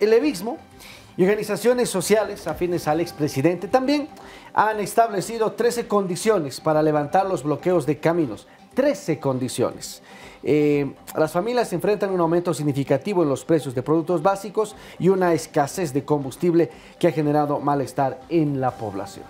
el levismo y organizaciones sociales afines al expresidente también han establecido 13 condiciones para levantar los bloqueos de caminos. 13 condiciones. Eh, las familias enfrentan un aumento significativo en los precios de productos básicos y una escasez de combustible que ha generado malestar en la población.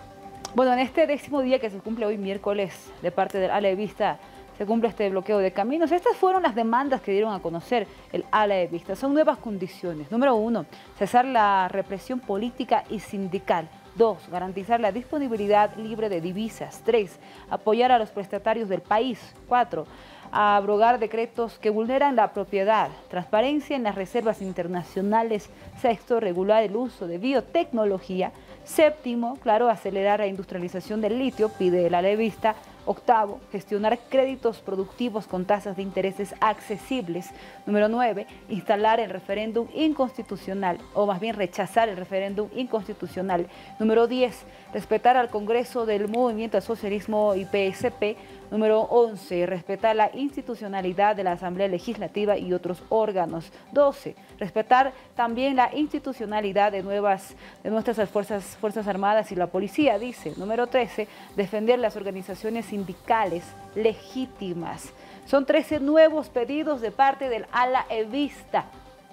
Bueno, en este décimo día que se cumple hoy miércoles de parte del Alevista, se cumple este bloqueo de caminos. Estas fueron las demandas que dieron a conocer el ala de vista. Son nuevas condiciones. Número uno, cesar la represión política y sindical. Dos, garantizar la disponibilidad libre de divisas. Tres, apoyar a los prestatarios del país. Cuatro, abrogar decretos que vulneran la propiedad. Transparencia en las reservas internacionales. Sexto, regular el uso de biotecnología. Séptimo, claro, acelerar la industrialización del litio, pide la levista. Octavo, gestionar créditos productivos con tasas de intereses accesibles. Número nueve, instalar el referéndum inconstitucional, o más bien rechazar el referéndum inconstitucional. Número diez, respetar al Congreso del Movimiento al Socialismo y PSP. Número 11, respetar la institucionalidad de la Asamblea Legislativa y otros órganos. 12, respetar también la institucionalidad de, nuevas, de nuestras fuerzas, fuerzas Armadas y la Policía, dice. Número 13, defender las organizaciones sindicales legítimas. Son 13 nuevos pedidos de parte del ala evista,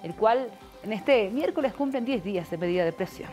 el cual en este miércoles cumplen 10 días de medida de presión.